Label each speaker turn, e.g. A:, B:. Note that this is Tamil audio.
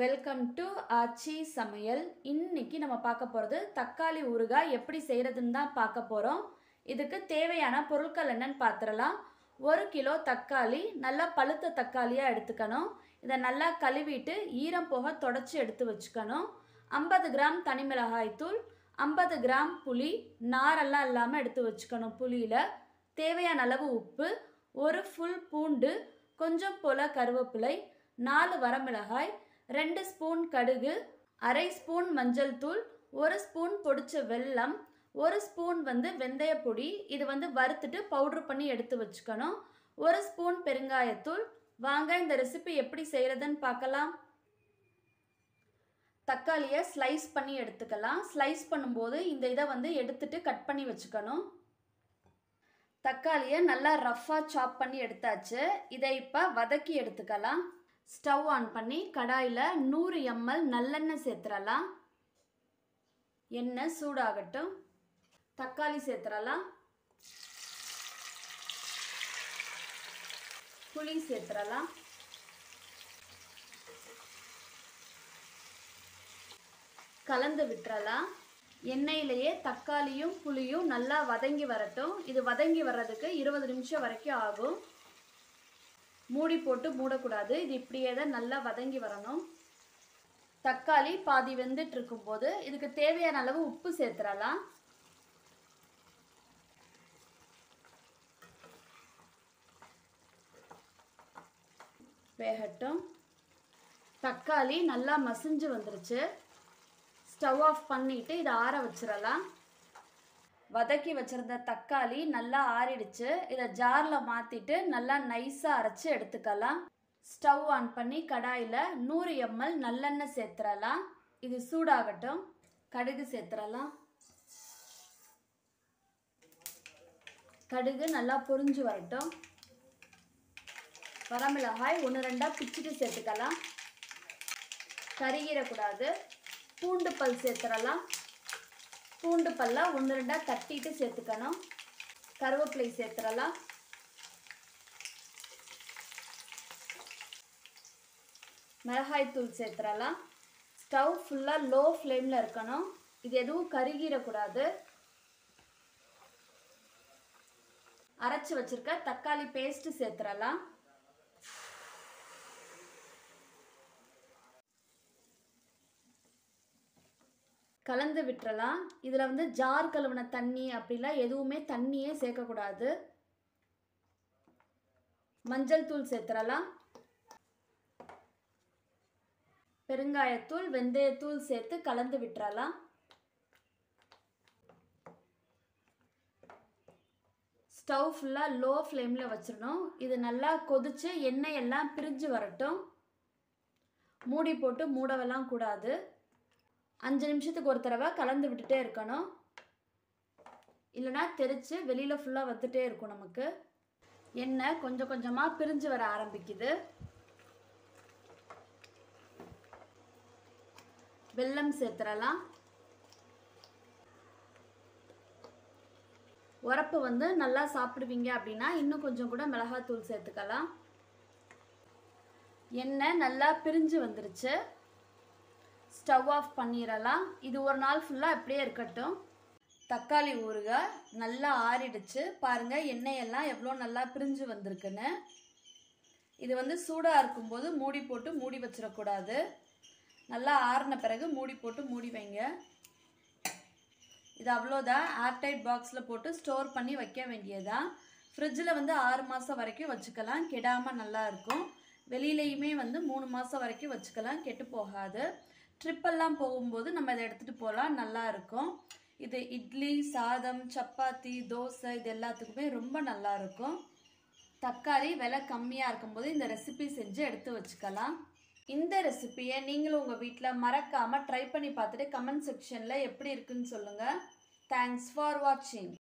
A: வெல்கம் டு ஆச்சி சமையல். இன்னைக்கு நம்ம பார்க்க போகிறது தக்காளி ஊறுகாய் எப்படி செய்கிறதுன்னு தான் பார்க்க போகிறோம் இதுக்கு தேவையான பொருட்கள் என்னன்னு பார்த்துடலாம். ஒரு கிலோ தக்காளி நல்லா பழுத்த தக்காளியாக எடுத்துக்கணும். இதை நல்லா கழுவிட்டு ஈரம் போக தொடச்சி எடுத்து வச்சுக்கணும். ஐம்பது கிராம் தனிமிளகாய் தூள் ஐம்பது கிராம் புளி நாரெல்லாம் இல்லாமல் எடுத்து வச்சுக்கணும் புளியில். தேவையான அளவு உப்பு ஒரு ஃபுல் பூண்டு கொஞ்சம் போல் கருவேப்பிலை நாலு வரமிளகாய் ரெண்டு ஸ்பூன் கடுகு அரை ஸ்பூன் மஞ்சள் தூள் ஒரு ஸ்பூன் பொடிச்ச வெல்லம் ஒரு ஸ்பூன் வந்து வெந்தயப்பொடி இது வந்து வறுத்துட்டு பவுட்ரு பண்ணி எடுத்து வச்சுக்கணும். ஒரு ஸ்பூன் பெருங்காயத்தூள் வாங்க இந்த ரெசிபி எப்படி செய்கிறதுன்னு பார்க்கலாம். தக்காளியை ஸ்லைஸ் பண்ணி எடுத்துக்கலாம். ஸ்லைஸ் பண்ணும்போது இந்த இதை வந்து எடுத்துட்டு கட் பண்ணி வச்சுக்கணும். தக்காளியை நல்லா ரஃப்பாக சாப் பண்ணி எடுத்தாச்சு. இதை இப்போ வதக்கி எடுத்துக்கலாம். ஸ்டவ் ஆன் பண்ணி கடாயில் நூறு எம்எல் நல்லெண்ணெய் சேர்த்துடலாம். எண்ணெய் சூடாகட்டும். தக்காளி சேர்த்துடலாம். புளி சேர்த்துடலாம். கலந்து விட்டுறலாம். எண்ணெயிலேயே தக்காளியும் புளியும் நல்லா வதங்கி வரட்டும். இது வதங்கி வர்றதுக்கு இருபது நிமிஷம் வரைக்கும் ஆகும். மூடி போட்டு மூடக்கூடாது. இது இப்படியே தான் நல்லா வதங்கி வரணும். தக்காளி பாதி வெந்துட்டு இருக்கும்போது இதுக்கு தேவையான அளவு உப்பு சேர்த்துடலாம் வேகட்டும். தக்காளி நல்லா மசிஞ்சு வந்துருச்சு. ஸ்டவ் ஆஃப் பண்ணிவிட்டு இதை ஆற வச்சிடலாம். வதக்கி வச்சுருந்த தக்காளி நல்லா ஆறிடுச்சு. இதை ஜாரில் மாற்றிட்டு நல்லா நைஸாக அரைச்சி எடுத்துக்கலாம். ஸ்டவ் ஆன் பண்ணி கடாயில் நூறு எம்எல் நல்லெண்ணெய் சேர்த்துடலாம் இது சூடாகட்டும். கடுகு சேர்த்துடலாம் கடுகு நல்லா பொரிஞ்சு வரட்டும். வரமிளகாய் ஒன்று ரெண்டாக பிச்சுட்டு சேர்த்துக்கலாம். கருகிடக்கூடாது பூண்டு பல் சேர்த்துடலாம் பூண்டு பல்லாம் ஒன்று ரெண்டாக தட்டிட்டு சேர்த்துக்கணும். கருவேப்பிலை சேர்த்துடலாம். மிளகாய்த்தூள் சேர்த்துடலாம். ஸ்டவ் ஃபுல்லாக லோ ஃப்ளேமில் இருக்கணும். இது எதுவும் கருகிடக்கூடாது. அரைச்சி வச்சுருக்க தக்காளி பேஸ்ட்டு சேர்த்துடலாம். கலந்து விட்டுறலாம். இதில் வந்து ஜார் கழுவின தண்ணி அப்படிலாம் எதுவுமே தண்ணியே சேர்க்கக்கூடாது. மஞ்சள் தூள் சேர்த்துடலாம் பெருங்காயத்தூள் வெந்தயத்தூள் சேர்த்து கலந்து விட்டுறலாம். ஸ்டவ் ஃபுல்லாக லோ ஃப்ளேமில் வச்சிடணும். இது நல்லா கொதித்து எண்ணெய் எல்லாம் பிரிஞ்சு வரட்டும். மூடி போட்டு மூடவெல்லாம் கூடாது. அஞ்சு நிமிஷத்துக்கு ஒரு தடவை கலந்து விட்டுட்டே இருக்கணும். இல்லைனா தெரித்து வெளியில் ஃபுல்லாக வத்துட்டே இருக்கும் நமக்கு. எண்ணெய் கொஞ்சம் கொஞ்சமாக பிரிஞ்சு வர ஆரம்பிக்குது. வெல்லம் சேர்த்துடலாம். உரப்பு வந்து நல்லா சாப்பிடுவீங்க அப்படின்னா இன்னும் கொஞ்சம் கூட மிளகாத்தூள் சேர்த்துக்கலாம். எண்ணெய் நல்லா பிரிஞ்சு வந்துருச்சு. ஸ்டவ் ஆஃப் பண்ணிடலாம். இது ஒரு நாள் ஃபுல்லாக அப்படியே இருக்கட்டும். தக்காளி ஊறுகாய் நல்லா ஆறிடுச்சு. பாருங்கள் எண்ணெயெல்லாம் எவ்வளோ நல்லா பிரிஞ்சு வந்திருக்குன்னு. இது வந்து சூடாக இருக்கும்போது மூடி போட்டு மூடி வச்சிடக்கூடாது. நல்லா ஆறின பிறகு மூடி போட்டு மூடி வைங்க. இது அவ்வளோதான். ஏர்டைட் பாக்ஸில் போட்டு ஸ்டோர் பண்ணி வைக்க வேண்டியதான் ஃப்ரிட்ஜில் வந்து ஆறு மாதம் வரைக்கும் வச்சுக்கலாம். கெடாமல் நல்லா இருக்கும். வெளியிலையுமே வந்து மூணு மாதம் வரைக்கும் வச்சுக்கலாம். கெட்டு போகாது. ட்ரிப்பெல்லாம் போகும்போது நம்ம இதை எடுத்துகிட்டு போகலாம் நல்லா இருக்கும். இது இட்லி சாதம் சப்பாத்தி தோசை இது எல்லாத்துக்குமே ரொம்ப நல்லா இருக்கும். தக்காளி விலை கம்மியாக இருக்கும்போது இந்த ரெசிபி செஞ்சு எடுத்து வச்சுக்கலாம். இந்த ரெசிபியை நீங்களும் உங்கள் வீட்டில் மறக்காமல் ட்ரை பண்ணி பார்த்துட்டு கமெண்ட் செக்ஷனில் எப்படி இருக்குன்னு சொல்லுங்கள் தேங்க்ஸ் ஃபார் வாட்சிங்